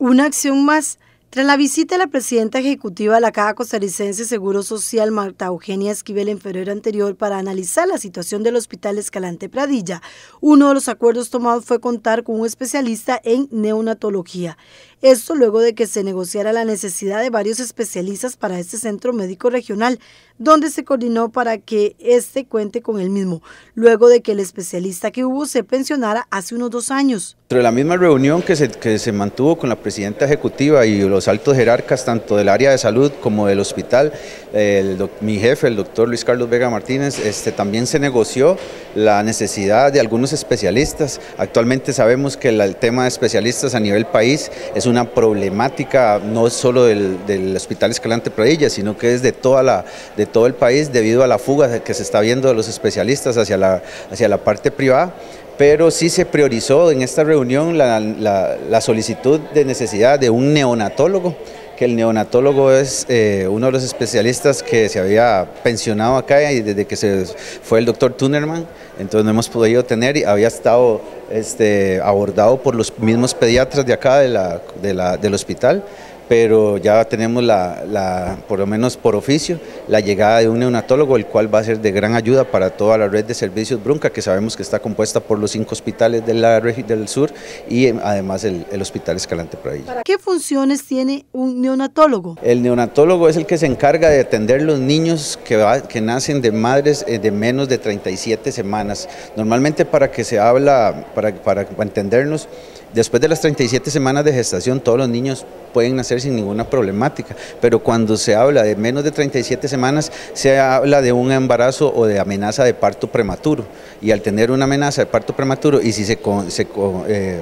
Una acción más. Tras la visita de la presidenta ejecutiva de la Caja Costarricense Seguro Social, Marta Eugenia Esquivel, en febrero anterior para analizar la situación del Hospital Escalante Pradilla, uno de los acuerdos tomados fue contar con un especialista en neonatología. Esto luego de que se negociara la necesidad de varios especialistas para este centro médico regional, donde se coordinó para que éste cuente con el mismo, luego de que el especialista que hubo se pensionara hace unos dos años. Entre la misma reunión que se, que se mantuvo con la presidenta ejecutiva y los altos jerarcas, tanto del área de salud como del hospital, mi jefe, el doctor Luis Carlos Vega Martínez, este, también se negoció la necesidad de algunos especialistas. Actualmente sabemos que el, tema de especialistas a nivel país es una problemática no solo del, Hospital Escalante Pradilla, sino que es de, toda la, de todo el país debido a la fuga que se está viendo de los especialistas hacia la, hacia la parte privada. Pero sí se priorizó en esta reunión la, la, solicitud de necesidad de un neonatólogo, que el neonatólogo es eh, uno de los especialistas que se había pensionado acá y desde que se fue el doctor Tunerman, entonces no hemos podido tener y había estado este, abordado por los mismos pediatras de acá de del hospital pero ya tenemos la, por lo menos por oficio, la llegada de un neonatólogo, el cual va a ser de gran ayuda para toda la red de servicios Brunca, que sabemos que está compuesta por los cinco hospitales de la región del sur y eh, además el, Hospital Escalante Pradilla. ¿Qué funciones tiene un neonatólogo? El neonatólogo es el que se encarga de atender los niños que, que nacen de madres eh, de menos de 37 semanas. Normalmente para que se habla, para, para entendernos, Después de las 37 semanas de gestación, todos los niños pueden nacer sin ninguna problemática, pero cuando se habla de menos de 37 semanas, se habla de un embarazo o de amenaza de parto prematuro. Y al tener una amenaza de parto prematuro, y si se, se eh,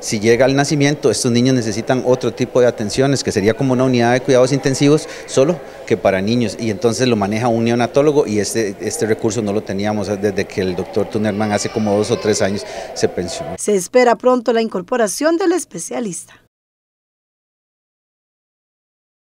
si llega al nacimiento, estos niños necesitan otro tipo de atenciones, que sería como una unidad de cuidados intensivos, solo que para niños. Y entonces lo maneja un neonatólogo y este, este recurso no lo teníamos desde que el doctor Tunerman hace como dos o tres años se pensionó. Se espera pronto la incorporación del especialista.